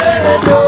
Hey,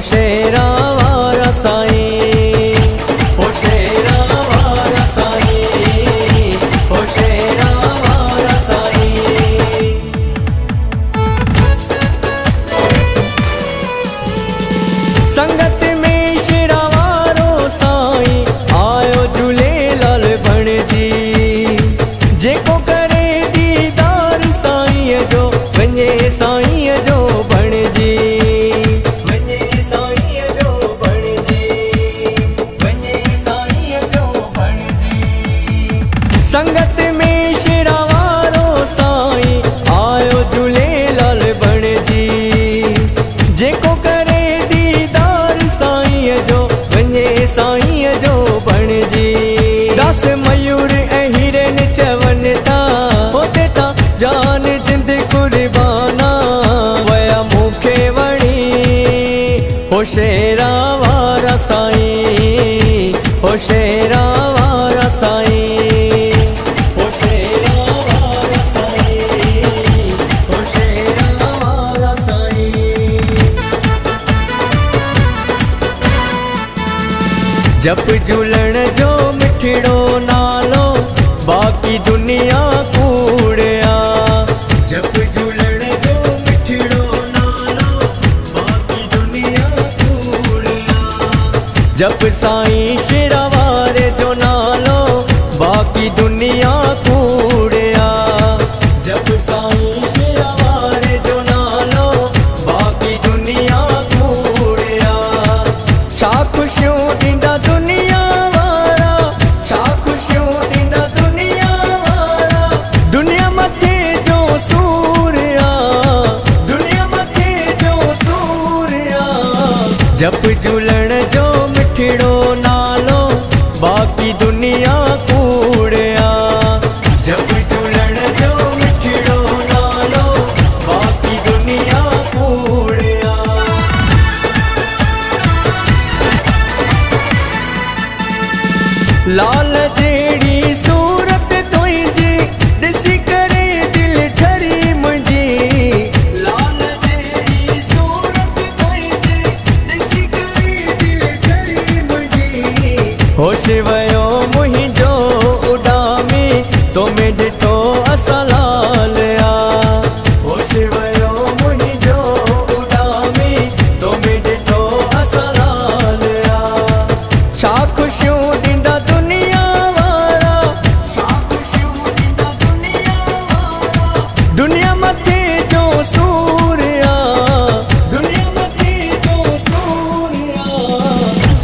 ¡Suscríbete al! जप झूलण जो मिठड़ो नालो, बाक़ी दुनिया कूड़िया। जप झूलण जो मिठड़ो नालो, बाक़ी दुनिया कूड़िया। जप साईं शिरा जप झूलण जो मिठड़ो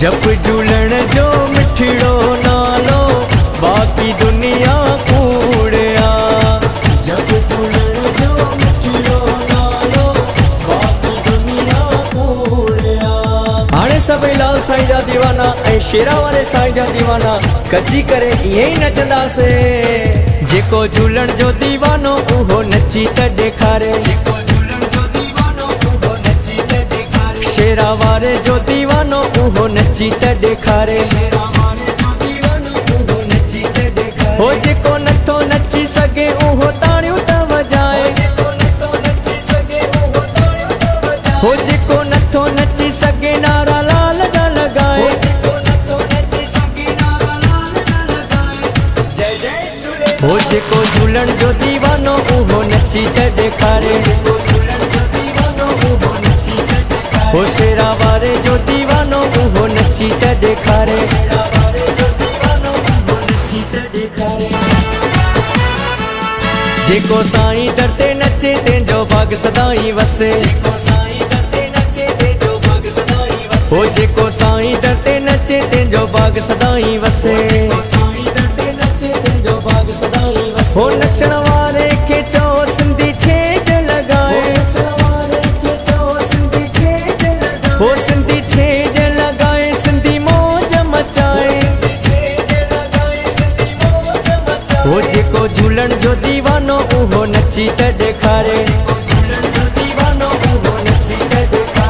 जप झूलण जो मिठड़ो नालो, बाक़ी दुनिया जप जो मिठड़ो नालो, बाक़ी दुनिया लाल साईं जा दीवाना शेरा साईं जा दीवाना कची करे ईअं जेको जो दीवानो, उहो नची त ॾेखारे। जेको शेरा वारे जो दीवानो उहो नची त ॾेखारे हो जेको नथो नची सघे उहो ताड़ियूं त वॼाए हो जेको नथो नची सघे नारा लाल जा लॻाए हो जेको झूलण जो दीवानो उहो नची त ॾेखारे हो शेरा वारे जो दीवानो उहो नची त ॾेखारे जेको साईं दर ते नचे तंहिंजो भाग सदाई वसे हो जेको साईं दर ते नचे तंहिंजो भाग सदाई वसे हो जेको झूलण जो दीवानो उहो नची त ॾेखारे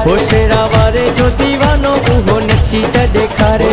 हो शेरा वारे जो दीवानो उहो नची त ॾेखारे